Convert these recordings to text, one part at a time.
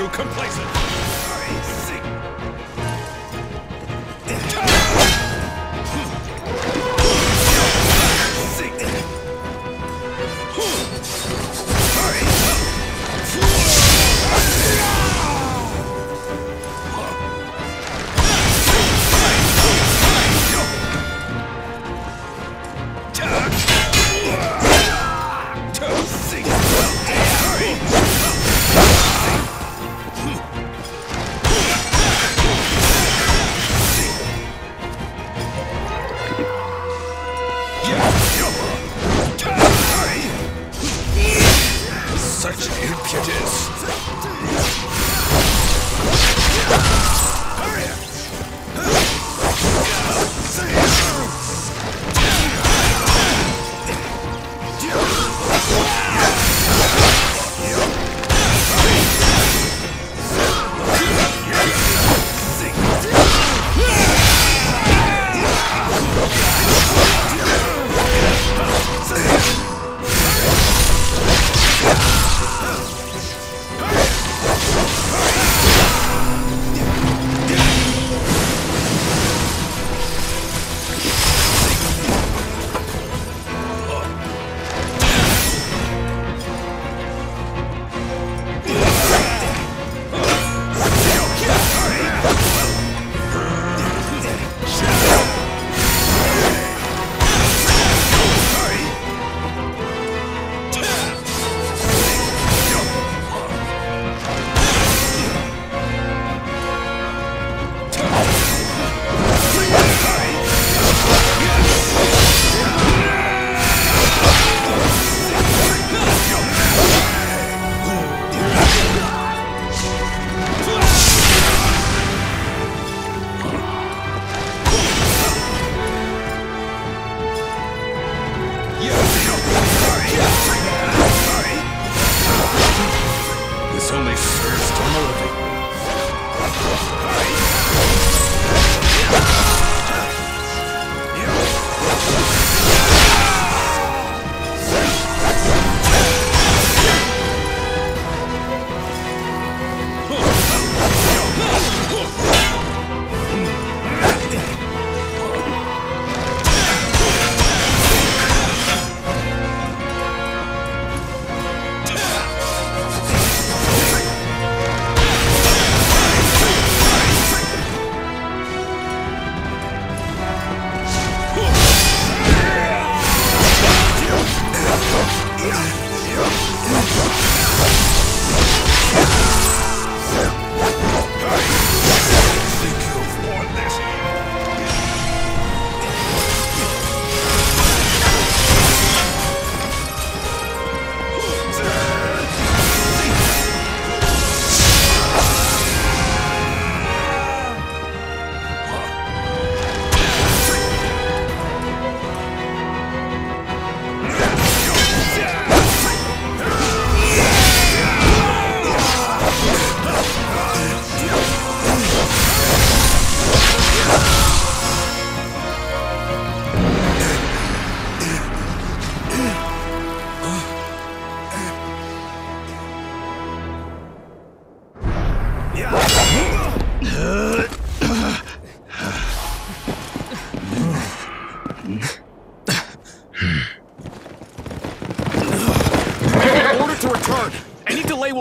too complacent.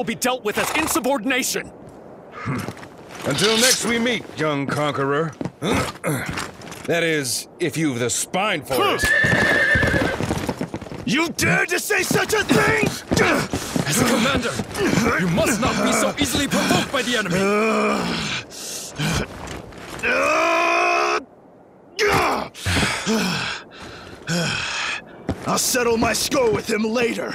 Be dealt with as insubordination! Until next we meet, young conqueror. that is, if you've the spine for it. You dare to say such a thing?! As a commander, you must not be so easily provoked by the enemy! I'll settle my score with him later.